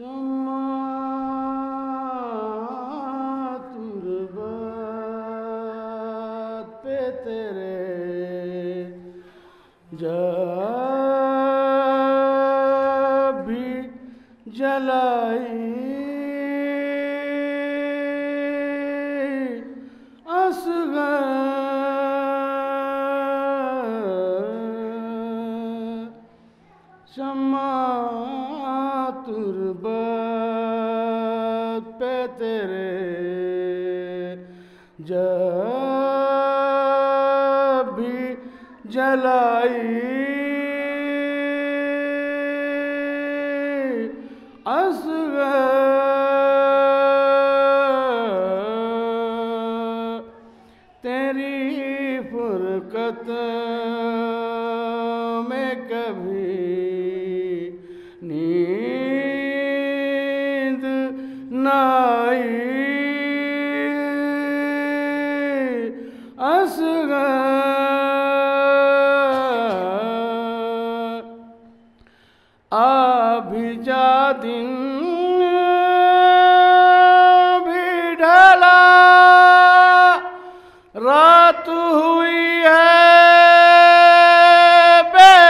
शम्मा तुरबत पे जब भी जलाई असगर जब भी जलाई तेरी फुरकत में कभी नींद न अभिजा दिन भी ढला। रात हुई है बेटा।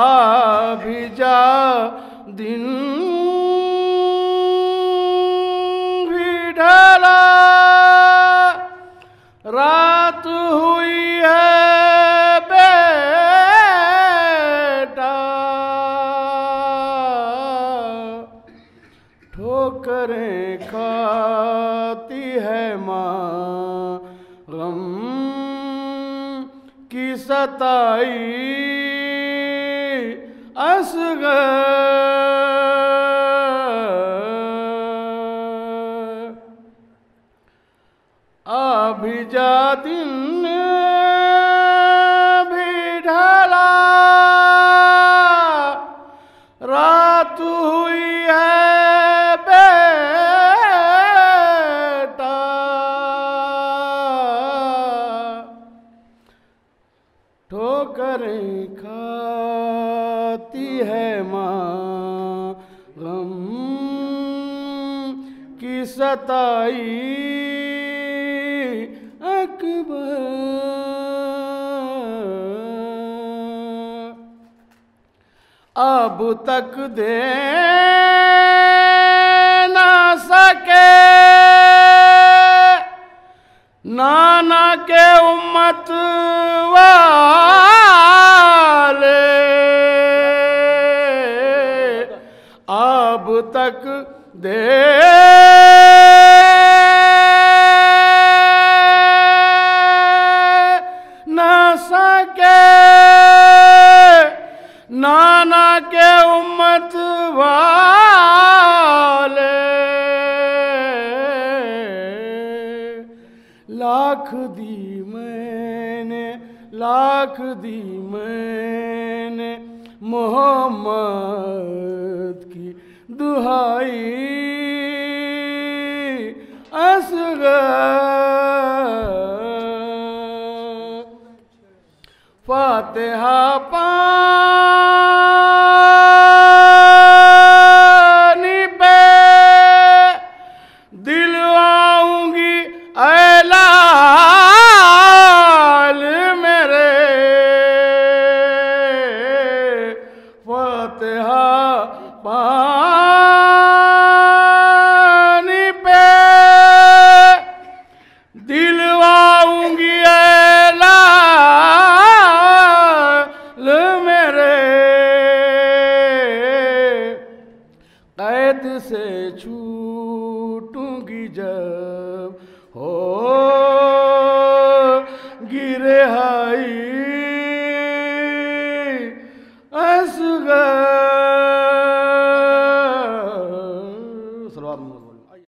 अभिजा दिन भी ढला। रात खाती है माँ गम की सताई। असगर। अभिजा दिन रात हुई है ठोकरें खाती है माँ गम की सताई अकबर अब तक दे नाना के उम्मत वाले। अब तक दे। सके। नाना के उम्मत वाले लाख दी मैंने लाख दी मैंने मोहम्मद की दुहाई। असगर। फातिहा पानी पानी पे दिलवाऊँगी लाल मेरे। कैद से छूटूँगी जब हो हा